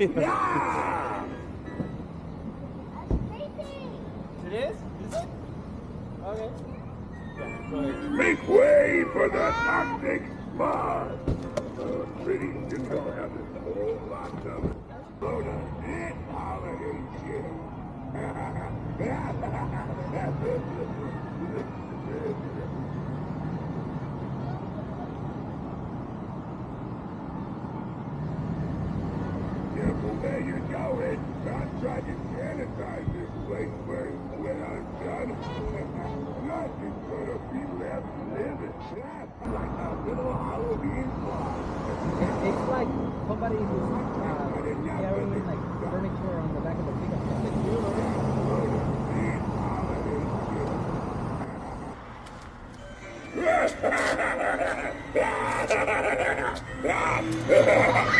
Okay. Make way for the toxic pretty soon I'll have this whole lot of it. Load of shit, holiday shit. Careful where you're going. Don't try to sanitize this place first when I'm done. Nothing's gonna be left living. Like a little Halloween party. It's like somebody who's uh, carrying like furniture on the back of the pickup truck. Pay for the toxic bomb.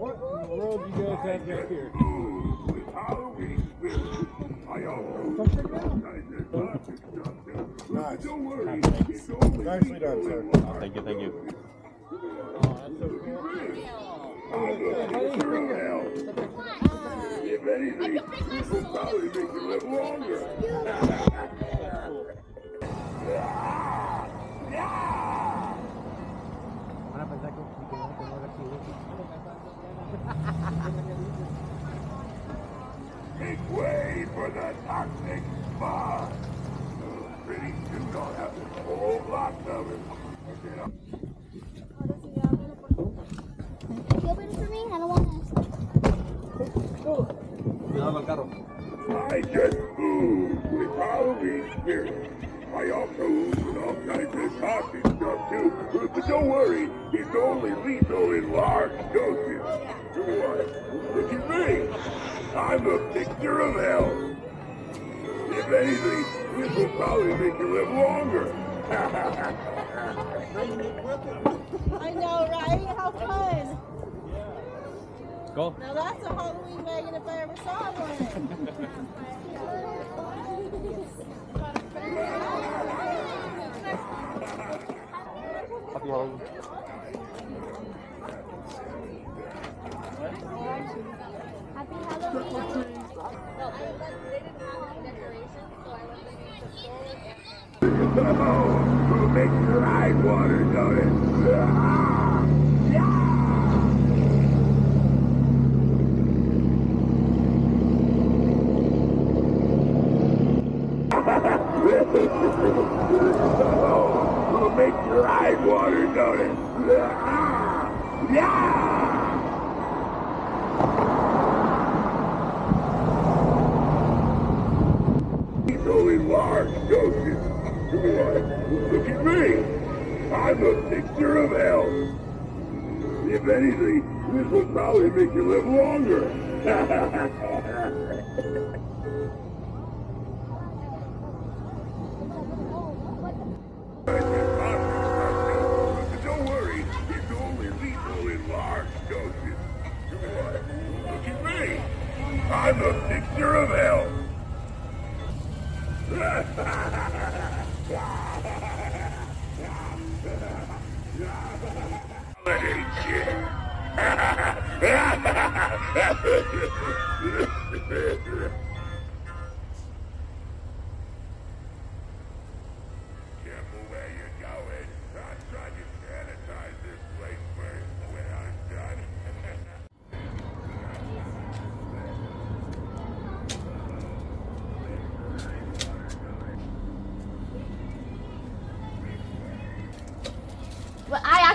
What in the world do you guys have back here? Nice. Don't worry, Nicely done, sir. Thank you, thank you. Oh, that's so cool. If anything, this will probably make you live longer. Van a pensar que que no que no haga así. Make way for the toxic bomb. Pretty soon I'll have this whole lot of it. You open it for me? I don't want to. Cuidado con el carro. I just ooze with Halloween spirit. I also kinds of toxic stuff too. But, don't worry, it's only lethal in large doses. Look at me. I'm a picture of hell. If anything, this will probably make you live longer. I know, right? How fun. Go. Now that's a Halloween wagon if I ever saw one. Happy Halloween. Happy Halloween. Oh, make your eyes water, don't it? Ah! Oh, make your eyes water, don't it? Ah! Yeah! He's Look at me. I'm a picture of hell. If anything, this will probably make you live longer.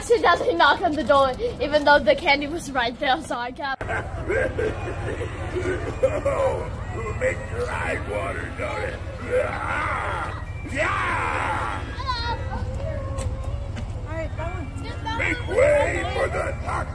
accidentally knock on the door, even though the candy was right there, so I kept. oh, makes your eyes water, don't it? Ah! Yeah! Alright, that one. Make way for the toxic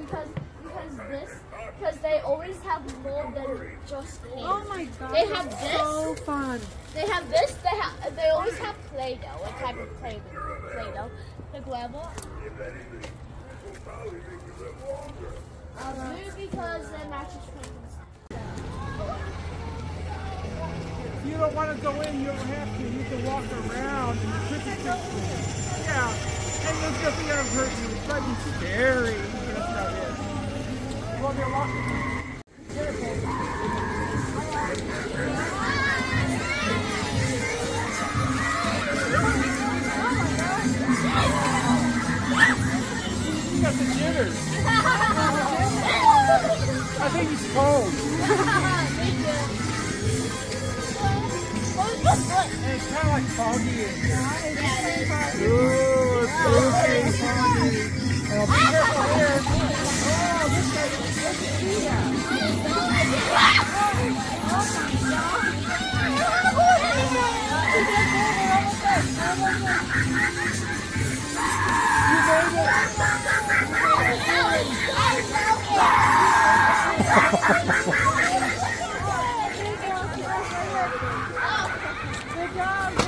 because because this because they always have more than just. Oh my god. They have this. So fun. They have this. They have. They always have Play-Doh. What type of Play Play-Doh? The blue because it matches friends. You don't want to go in, you don't have to. You can walk around and you could just Yeah. And there's nothing gonna hurt you. It's not be scary. That's not it. Well, they're locked. You got the jitters. I think he's cold. It's kind of like foggy in here. Ooh, it's spooky and foggy. And be careful here. Oh, this guy look at see that. Good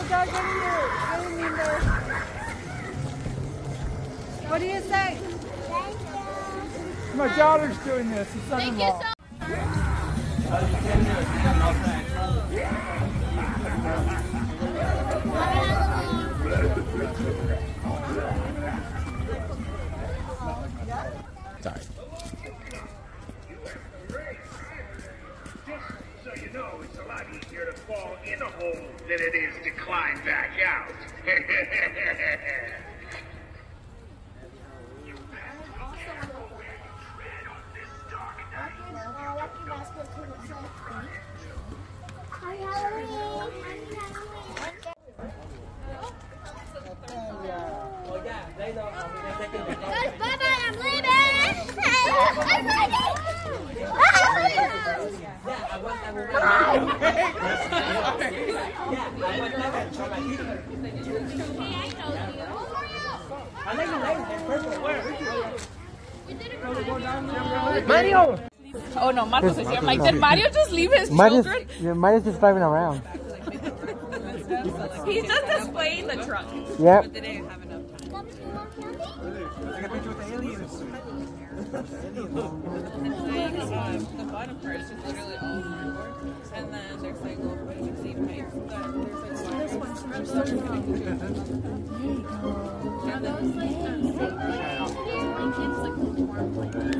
job. Good job getting your getting in there. What do you say? My daughter's doing this. The Thank you son-in-law. so Sorry. Is Mario. Oh no, Marcos is here. I'm like, did Mario just leave his Mario's, children? yeah, Mario's just driving around. He's just displaying the truck. Yep. They didn't have enough. Saying, um, the bottom part is just literally all cardboard, and then there's like little PVC pipes there's like wires. Are those like um, kids like warm like